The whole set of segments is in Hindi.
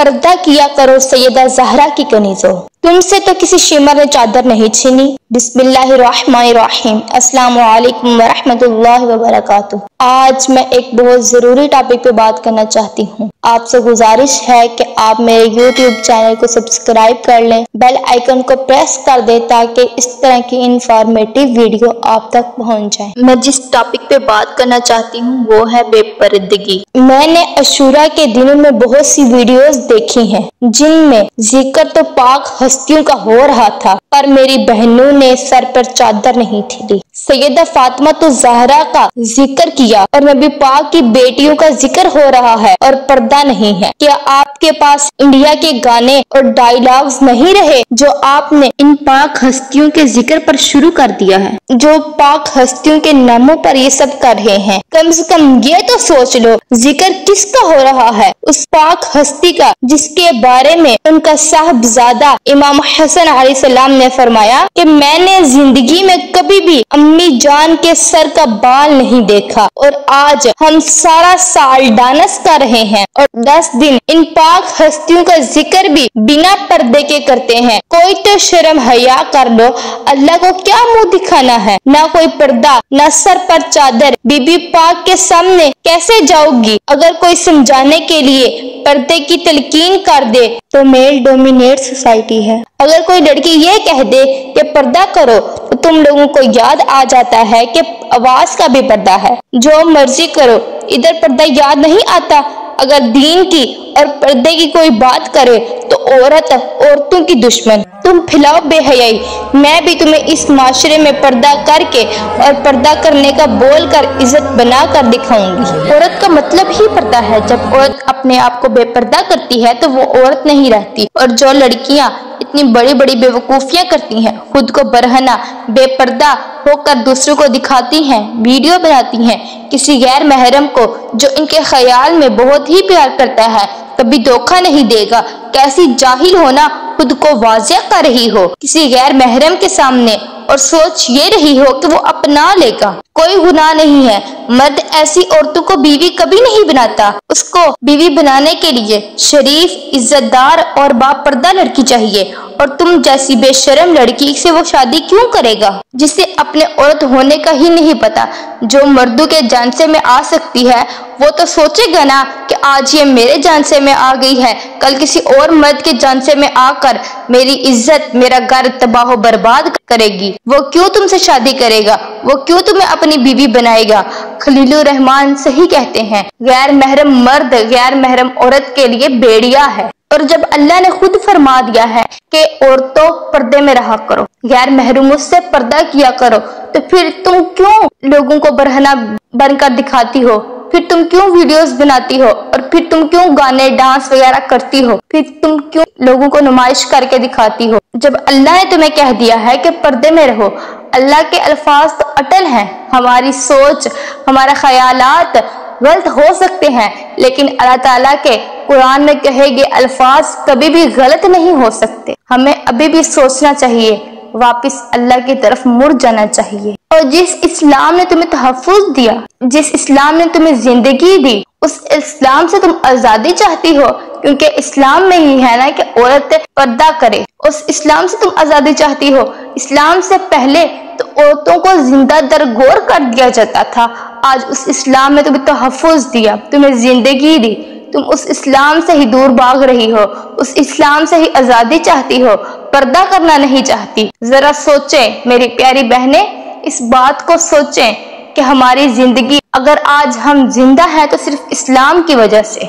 पर्दा किया करो सैयदा जहरा की कनीजो तुमसे तो किसी शिमर ने चादर नहीं छीनी। बिस्मिल्लाहिर्रहमानिर्रहीम। अस्सलाम वालेकुम वरहमतुल्लाहि आज मैं एक बहुत ज़रूरी टॉपिक पे बात करना चाहती हूँ। आपसे गुजारिश है कि आप मेरे YouTube चैनल को सब्सक्राइब कर लें। बेल आइकन को प्रेस कर दें ताकि इस तरह की इंफॉर्मेटिव वीडियो आप तक पहुँच जाए। मैं जिस टॉपिक पे बात करना चाहती हूँ वो है बेपर्दगी। मैंने अशूरा के दिनों में बहुत सी वीडियोस देखी हैं जिनमें ज़िक्र तो पाक हस्तियों का हो रहा था पर मेरी बहनों ने सर पर चादर नहीं थी सैयदा फातिमा तो जहरा का ज़िक्र किया और नबी पाक की बेटियों का ज़िक्र हो रहा है और पर्दा नहीं है। क्या आपके पास इंडिया के गाने और डायलॉग्स नहीं रहे, जो आपने इन पाक हस्तियों के ज़िक्र पर शुरू कर दिया है, जो पाक हस्तियों के नामों पर ये सब कर रहे हैं। कम से कम ये तो सोच लो, ज़िक्र किसका हो रहा है? उस पाक हस्ती का, जिसके बारे में उनका साहबजादा इमाम हसन सलाम ने फरमाया कि मैंने ज़िंदगी में कभी भी अम्मी जान के सर का बाल नहीं देखा, और आज हम सारा साल डांस कर रहे हैं, और दस दिन इन पाक हस्तियों का ज़िक्र भी बिना पर्दे के करते हैं। कोई तो शर्म हया कर लो। अल्लाह को क्या मुँह दिखाना है? ना कोई पर्दा, न सर पर चादर। बीबी पाक के सामने कैसे जाओगी अगर कोई समझाने के लिए पर्दे की तलकीन कर दे तो मेल डोमिनेट सोसाइटी है। अगर कोई लड़की ये कह दे कि पर्दा करो तो तुम लोगों को याद आ जाता है कि आवाज़ का भी पर्दा है। जो मर्ज़ी करो, इधर पर्दा याद नहीं आता अगर दीन की और पर्दे की कोई बात करे तो औरत औरतों की दुश्मन। तुम फिलाओ बेहयाई। मैं भी तुम्हें इस माशरे में पर्दा करके और पर्दा करने का बोल कर इज़्ज़त बना कर दिखाऊँगी। औरत का मतलब ही पर्दा है, जब औरत अपने आप को बेपर्दा करती है तो वो औरत नहीं रहती। और जो लड़कियाँ इतनी बड़ी बड़ी बेवकूफ़ियाँ करती हैं, खुद को बरहना, बेपर्दा होकर दूसरों को दिखाती हैं, वीडियो बनाती हैं, किसी गैर महरम को, जो इनके ख्याल में बहुत ही प्यार करता है, कभी धोखा नहीं देगा, कैसी जाहिल होना खुद को वाजिया कर रही हो। किसी गैर महरम के सामने और सोच ये रही हो कि वो अपना लेगा। कोई गुनाह नहीं है। मर्द ऐसी औरतों को बीवी कभी नहीं बनाता। उसको बीवी बनाने के लिए शरीफ, इज्जतदार और बापर्दा लड़की चाहिए। और तुम जैसी बेशरम लड़की से वो शादी क्यों करेगा? जिसे अपने औरत होने का ही नहीं पता। जो मर्दों के जानसे में आ सकती है, वो तो सोचेगा ना कि आज ये मेरे जानसे में आ गई है। कल किसी और मर्द के जानसे में आकर मेरी इज़्ज़त, मेरा घर तबाह बर्बाद करेगी। वो क्यों तुमसे शादी करेगा? वो क्यों तुम्हें अपनी बीवी बनाएगा। खलीलुर रहमान सही कहते हैं गैर महरम मर्द गैर महरम औरत के लिए बेड़िया है। और जब अल्लाह ने खुद फरमा दिया है कि औरतों पर्दे में रहा करो गैर महरूम से पर्दा किया करो तो फिर तुम क्यों लोगों को बरहना बनकर दिखाती हो? फिर तुम क्यों वीडियोस बनाती हो? और फिर तुम क्यों गाने डांस वगैरह करती हो? फिर तुम क्यों लोगों को नुमाइश करके दिखाती हो? जब अल्लाह ने तुम्हें कह दिया है कि पर्दे में रहो, अल्लाह के अल्फाज तो अटल हैं। हमारी सोच, हमारा ख्यालात गलत हो सकते हैं, लेकिन अल्लाह ताला के कुरान में कहे गए अल्फाज कभी भी गलत नहीं हो सकते। हमें अभी भी सोचना चाहिए वापस अल्लाह की तरफ़ मुड़ जाना चाहिए। और जिस इस्लाम ने तुम्हें तहफुज दिया, जिस इस्लाम ने तुम्हें ज़िंदगी दी, उस इस्लाम से तुम आज़ादी चाहती हो, क्योंकि इस्लाम में ही है ना कि औरत पर्दा करे। उस इस्लाम से तुम आज़ादी चाहती हो। इस्लाम से पहले तो औरतों को ज़िंदा दरगोर कर दिया जाता था। आज उस इस्लाम में तुम्हें तहफुज दिया, तुम्हें ज़िंदगी दी। तुम उस इस्लाम से ही दूर भाग रही हो, उस इस्लाम से ही आज़ादी चाहती हो। पर्दा करना नहीं चाहती। जरा सोचें, मेरी प्यारी बहनें, इस बात को सोचें कि हमारी ज़िंदगी, अगर आज हम ज़िंदा हैं तो सिर्फ़ इस्लाम की वजह से।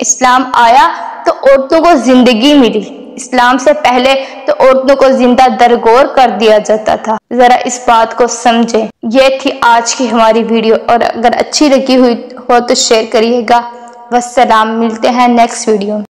इस्लाम आया तो औरतों को ज़िंदगी मिली। इस्लाम से पहले तो औरतों को ज़िंदा दरगोर कर दिया जाता था। जरा इस बात को समझें। ये थी आज की हमारी वीडियो, और अगर अच्छी लगी हुई हो तो शेयर करिएगा। वसलाम मिलते हैं नेक्स्ट वीडियो